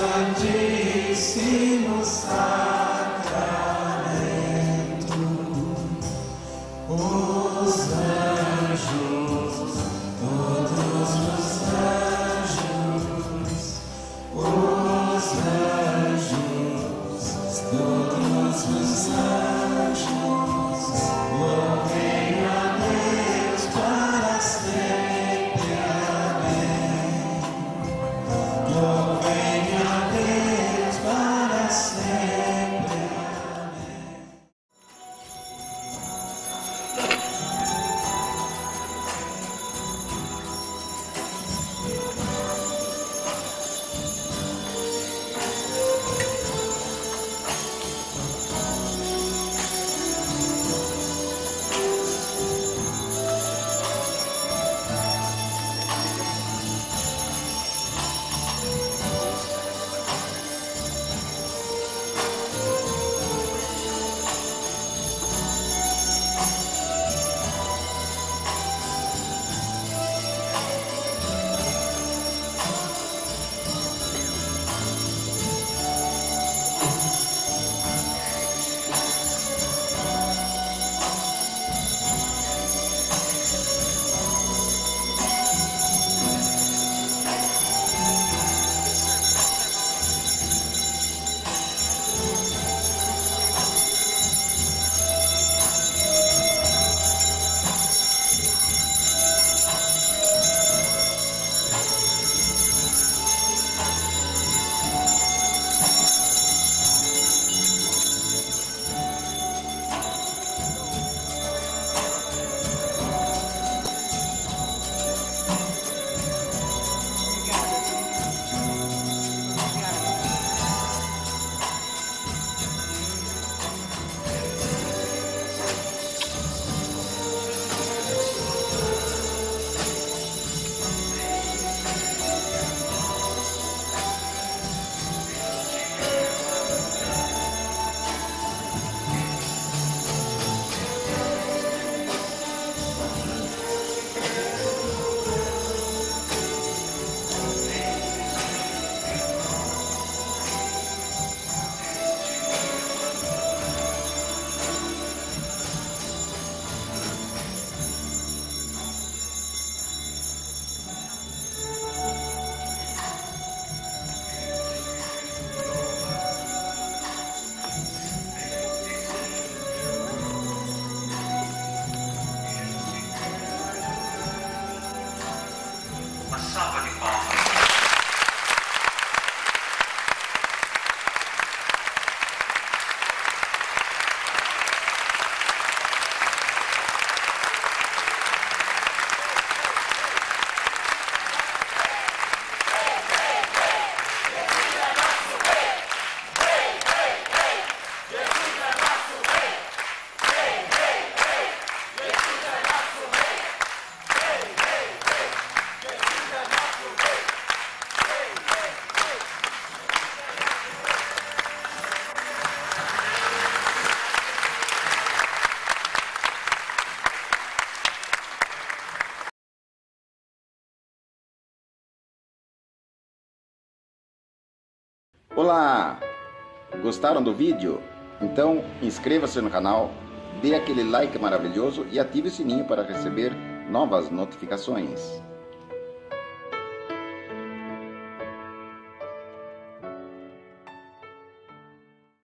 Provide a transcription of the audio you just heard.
Santíssimo Santo. ปฏิบัติ Olá! Gostaram do vídeo? Então inscreva-se no canal, dê aquele like maravilhoso e ative o sininho para receber novas notificações.